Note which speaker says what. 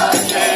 Speaker 1: Yeah.